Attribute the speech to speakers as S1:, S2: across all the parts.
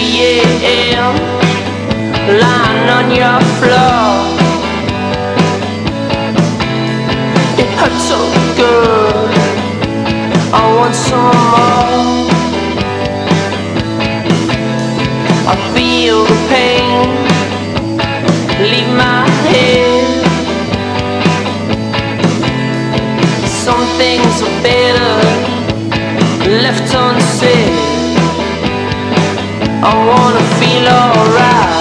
S1: am lying on your floor. It hurts so good. I want some more. I feel the pain leave my head. Some things are better left unsaid. I wanna feel alright.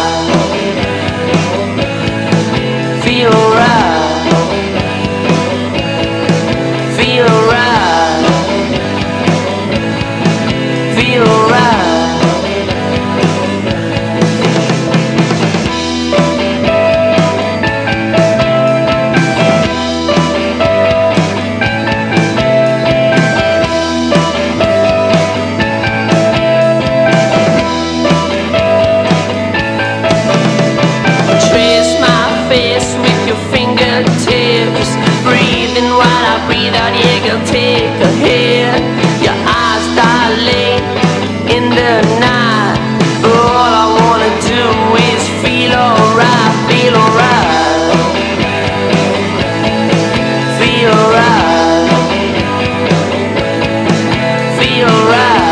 S1: I breathe out, yeah, girl, take a hit. Your eyes dilate in the night. But All I wanna do is feel alright, feel alright. Feel alright. Feel alright.